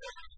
Yeah.